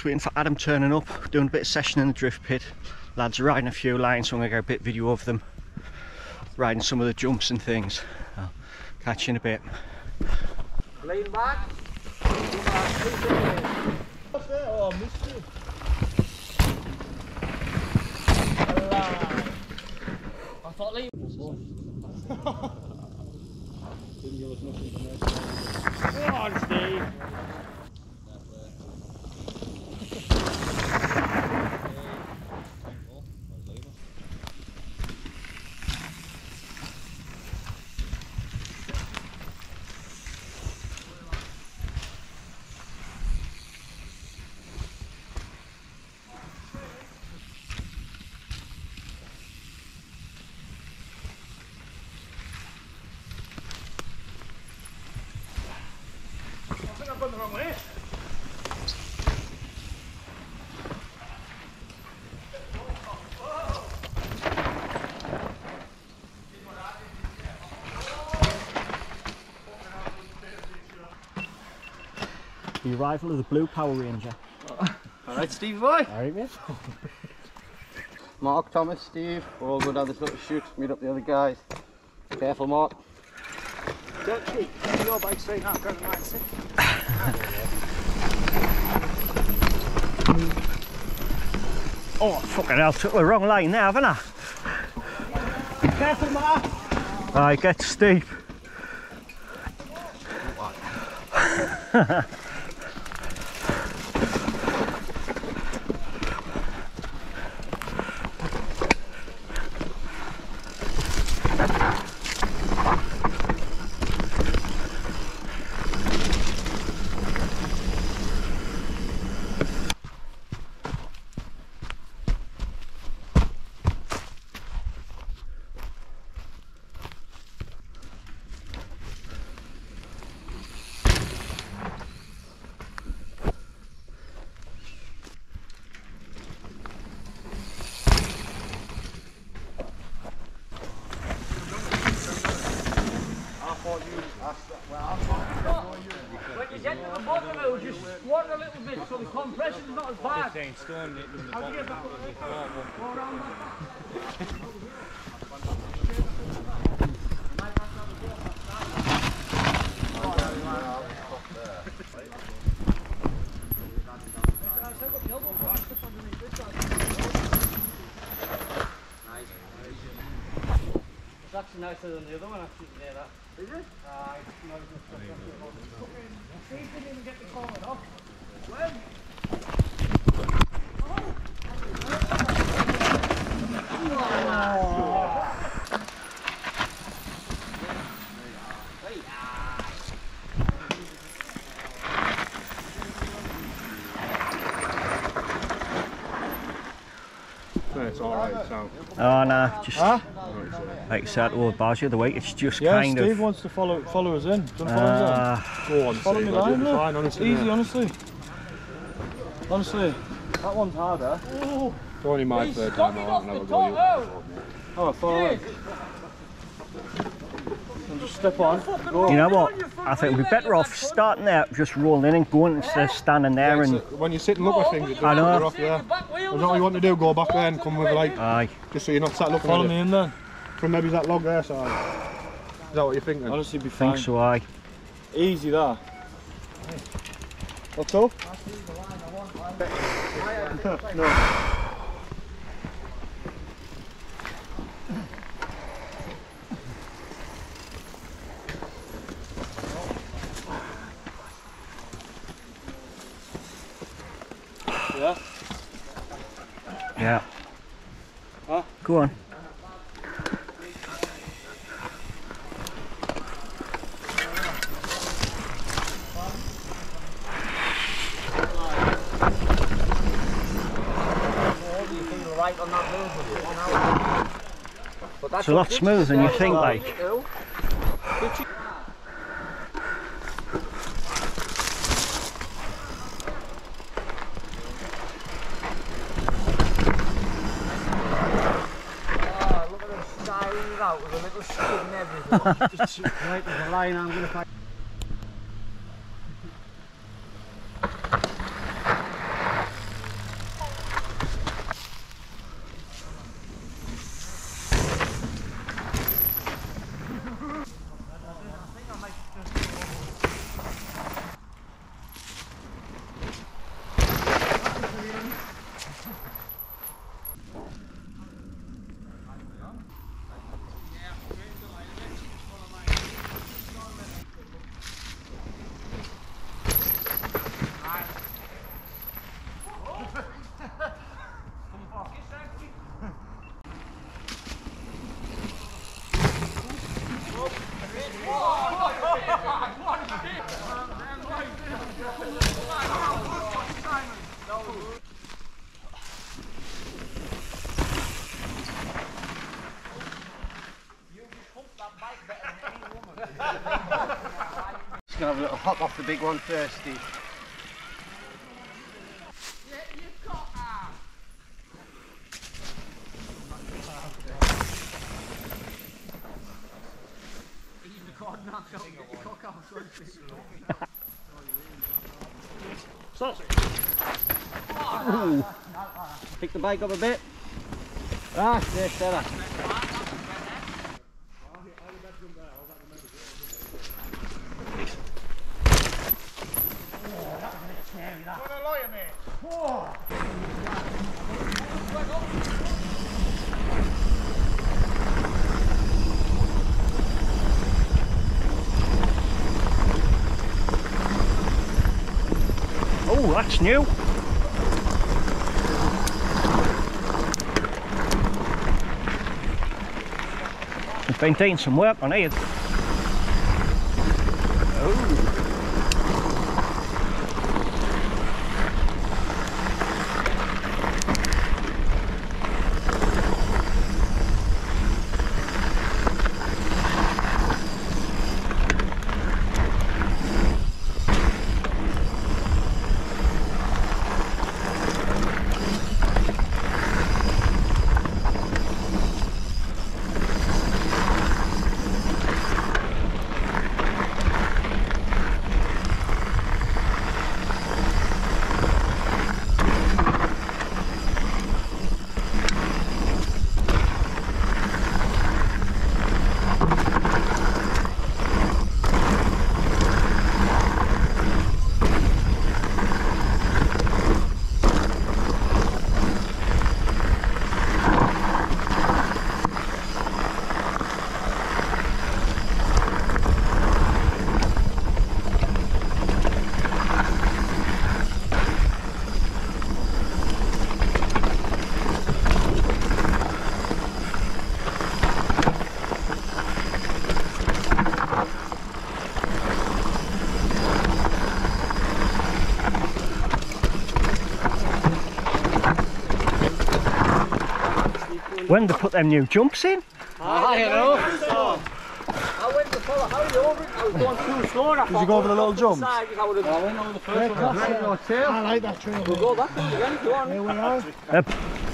just waiting for Adam turning up, doing a bit of session in the drift pit. Lads are riding a few lines, so I'm gonna get a bit video of them riding some of the jumps and things. I'll catch you in a bit. Lean back. Oh, missed it. I thought lean. Come on, Steve. The wrong way. The arrival of the Blue Power Ranger. Alright, Steve boy. Alright, mate. Mark, Thomas, Steve, we're all going down this little chute, meet up the other guys. Careful, Mark. Don't keep your bike straight now, grab a nine six. Oh, fucking hell, took the wrong lane there, haven't I? Careful, Mark. I get steep. When you. Get to the bottom of it, just squat a little bit so the compression's not as bad. How do you get back up there? Go around like that. It's actually nicer than the other one, actually, near that. Is it? Uh, Aye. no, it's not- Steve didn't even get the corner off. When? No, it's alright, so. Oh, nah, just Huh? Like I said, all bars the other way. It's just Yeah, kind Steve of. wants to follow follow us in. Do you want to follow us Uh, Go on. Follow Steve, me I'll do line, it look. fine, honestly. Easy, mate. honestly. Honestly, that one's harder. It's only my He's third time stopping out off and I'll go you. top, Oh, follow Yes. it. And just step on. Go. you know what? I think we'd be better off starting there, just rolling in and going instead of standing there and. So when you sit and look at things, it I know. doesn't off there. That's all you want to do, go back there and come with like, Aye. just so you're not sat looking Follow me in then. From maybe that log there side. Is that what you're thinking? Honestly, be I fine. think so, aye. Easy there. What's up? Yeah. Yeah. Huh? Go on. On that move one hour. But that's It's a lot smoother than you think, like. Oh, look at them styling it out with a little skin and everything. Right, there's a line I'm going to find. hop off the big one thirsty. first, Steve. Pick the bike up a bit. Ah, yes, Sarah. That's new. Been doing some work on here. When they put them new jumps in? Ah, you know. I went to follow Harry over it. I was going too slow. I Did you go over the well, little jumps? side, I would have. I went over the first one. Right, your tail. I like that trail. We'll go that way again. Go on. Here we are. Go